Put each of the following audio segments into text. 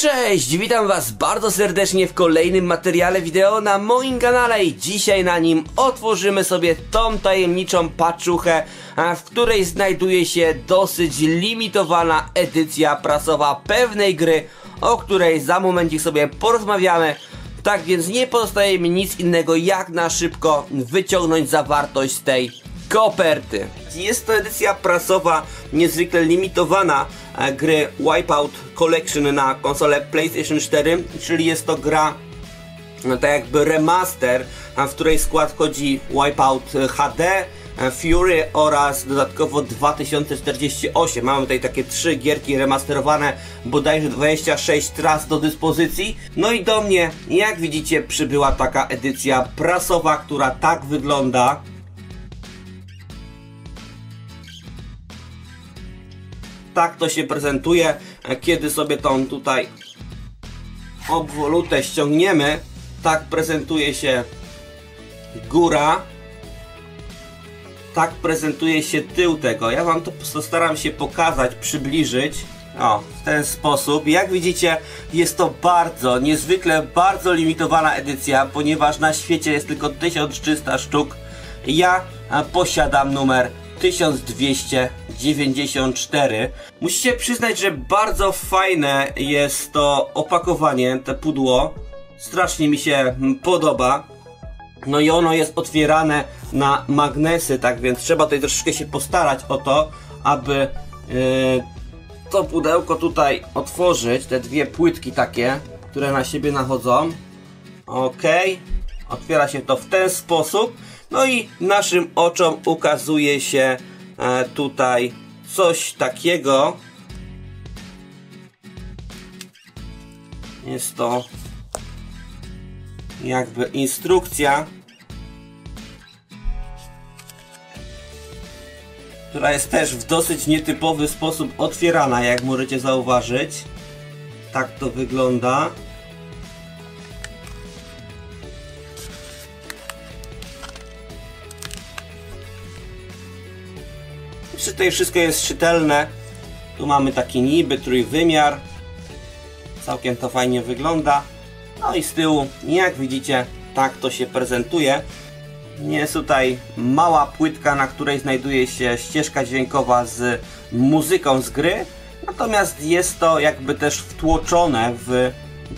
Cześć, witam was bardzo serdecznie w kolejnym materiale wideo na moim kanale i dzisiaj na nim otworzymy sobie tą tajemniczą paczuchę, w której znajduje się dosyć limitowana edycja prasowa pewnej gry, o której za momencik sobie porozmawiamy. Tak więc nie pozostaje mi nic innego jak na szybko wyciągnąć zawartość z tej koperty. Jest to edycja prasowa niezwykle limitowana gry Wipeout Collection na konsolę PlayStation 4, czyli jest to gra no, tak jakby remaster, w której skład wchodzi Wipeout HD, e, Fury oraz dodatkowo 2048. Mamy tutaj takie trzy gierki remasterowane, bodajże 26 tras do dyspozycji. No i do mnie, jak widzicie, przybyła taka edycja prasowa, która tak wygląda. Tak to się prezentuje, kiedy sobie tą tutaj obwolutę ściągniemy. Tak prezentuje się góra. Tak prezentuje się tył tego. Ja Wam to postaram się pokazać, przybliżyć. O, w ten sposób. Jak widzicie, jest to bardzo, niezwykle bardzo limitowana edycja, ponieważ na świecie jest tylko 1300 sztuk. Ja posiadam numer 1294. Musicie przyznać, że bardzo fajne jest to opakowanie, te pudło. Strasznie mi się podoba. No i ono jest otwierane na magnesy, tak więc trzeba tutaj troszeczkę się postarać o to, aby yy, to pudełko tutaj otworzyć, te dwie płytki takie, które na siebie nachodzą. Ok, otwiera się to w ten sposób. No i naszym oczom ukazuje się e, tutaj coś takiego. Jest to jakby instrukcja, która jest też w dosyć nietypowy sposób otwierana, jak możecie zauważyć. Tak to wygląda. Tutaj wszystko jest czytelne. Tu mamy taki niby trójwymiar. Całkiem to fajnie wygląda. No i z tyłu, jak widzicie, tak to się prezentuje. Jest tutaj mała płytka, na której znajduje się ścieżka dźwiękowa z muzyką z gry. Natomiast jest to jakby też wtłoczone w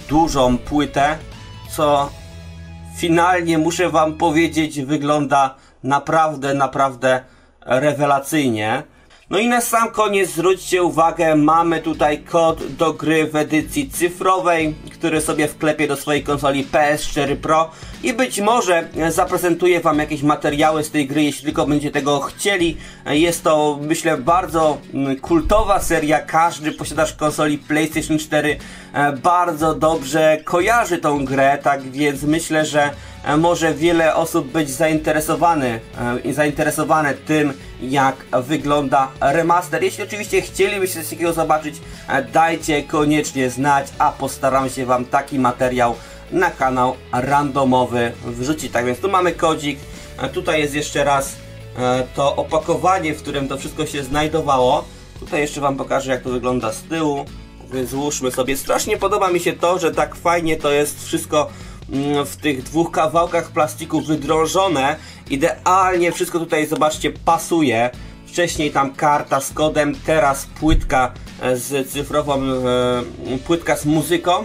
dużą płytę, co finalnie muszę Wam powiedzieć wygląda naprawdę, naprawdę rewelacyjnie. No i na sam koniec zwróćcie uwagę, mamy tutaj kod do gry w edycji cyfrowej, który sobie wklepię do swojej konsoli PS4 Pro i być może zaprezentuję Wam jakieś materiały z tej gry, jeśli tylko będziecie tego chcieli. Jest to, myślę, bardzo mm, kultowa seria, każdy posiadacz konsoli PlayStation 4 e, bardzo dobrze kojarzy tą grę, tak więc myślę, że może wiele osób być zainteresowany, e, zainteresowane tym, jak wygląda remaster. Jeśli oczywiście chcielibyście coś takiego zobaczyć, dajcie koniecznie znać, a postaram się Wam taki materiał na kanał randomowy wrzucić. Tak więc tu mamy kodzik, tutaj jest jeszcze raz e, to opakowanie, w którym to wszystko się znajdowało. Tutaj jeszcze Wam pokażę jak to wygląda z tyłu, złóżmy sobie. Strasznie podoba mi się to, że tak fajnie to jest wszystko w tych dwóch kawałkach plastiku wydrążone. Idealnie wszystko tutaj, zobaczcie, pasuje. Wcześniej tam karta z kodem, teraz płytka e, z cyfrową, e, płytka z muzyką.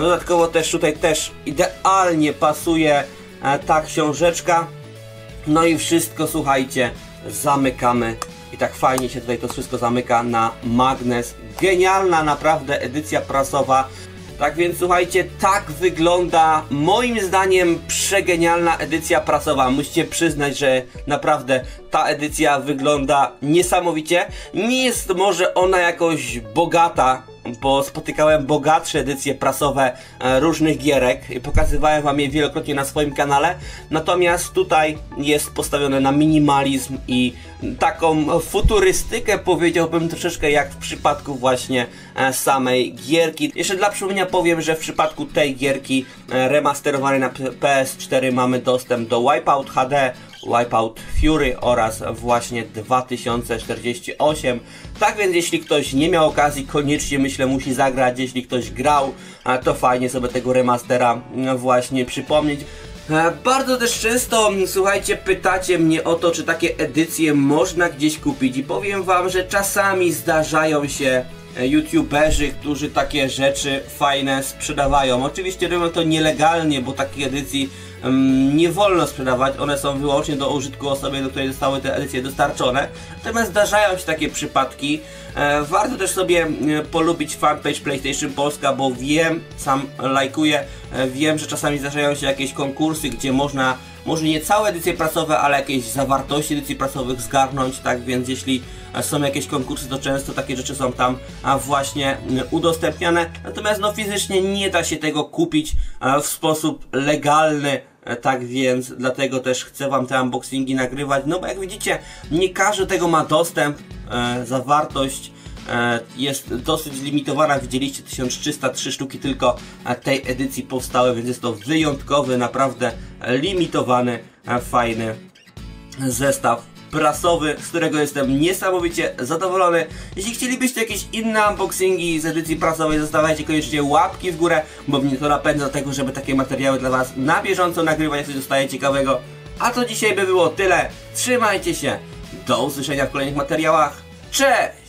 Dodatkowo też tutaj też idealnie pasuje e, ta książeczka. No i wszystko, słuchajcie, zamykamy. I tak fajnie się tutaj to wszystko zamyka na magnes. Genialna naprawdę edycja prasowa. Tak więc słuchajcie, tak wygląda moim zdaniem przegenialna edycja prasowa. Musicie przyznać, że naprawdę ta edycja wygląda niesamowicie. Nie jest może ona jakoś bogata, bo spotykałem bogatsze edycje prasowe e, różnych gierek i pokazywałem wam je wielokrotnie na swoim kanale. Natomiast tutaj jest postawione na minimalizm i taką futurystykę powiedziałbym troszeczkę jak w przypadku właśnie e, samej gierki. Jeszcze dla przypomnienia powiem, że w przypadku tej gierki e, remasterowanej na PS4 mamy dostęp do Wipeout HD Wipeout Fury oraz właśnie 2048. Tak więc jeśli ktoś nie miał okazji, koniecznie myślę musi zagrać. Jeśli ktoś grał, to fajnie sobie tego remastera mm, właśnie przypomnieć. E, Bardzo też często, mm, słuchajcie, pytacie mnie o to, czy takie edycje można gdzieś kupić i powiem wam, że czasami zdarzają się youtuberzy, którzy takie rzeczy fajne sprzedawają. Oczywiście robią to nielegalnie, bo takich edycji mm, nie wolno sprzedawać, one są wyłącznie do użytku osoby, do której zostały te edycje dostarczone. Natomiast zdarzają się takie przypadki. E, warto też sobie e, polubić fanpage PlayStation Polska, bo wiem, sam lajkuję, e, wiem, że czasami zdarzają się jakieś konkursy, gdzie można może nie całe edycje prasowe, ale jakieś zawartości edycji prasowych zgarnąć, tak więc jeśli są jakieś konkursy, to często takie rzeczy są tam właśnie m, udostępniane. Natomiast no fizycznie nie da się tego kupić e, w sposób legalny. E, Tak więc dlatego też chcę wam te unboxingi nagrywać, no bo jak widzicie nie każdy tego ma dostęp, e, zawartość jest dosyć limitowana, widzieliście 1303 sztuki tylko e, tej edycji powstały, więc jest to wyjątkowy, naprawdę limitowany, e, fajny zestaw prasowy, z którego jestem niesamowicie zadowolony. Jeśli chcielibyście jakieś inne unboxingi z edycji prasowej, zostawiajcie koniecznie łapki w górę, bo mnie to napędza do tego, żeby takie materiały dla Was na bieżąco nagrywać, coś zostaje ciekawego. A to dzisiaj by było tyle. Trzymajcie się. Do usłyszenia w kolejnych materiałach. Cześć!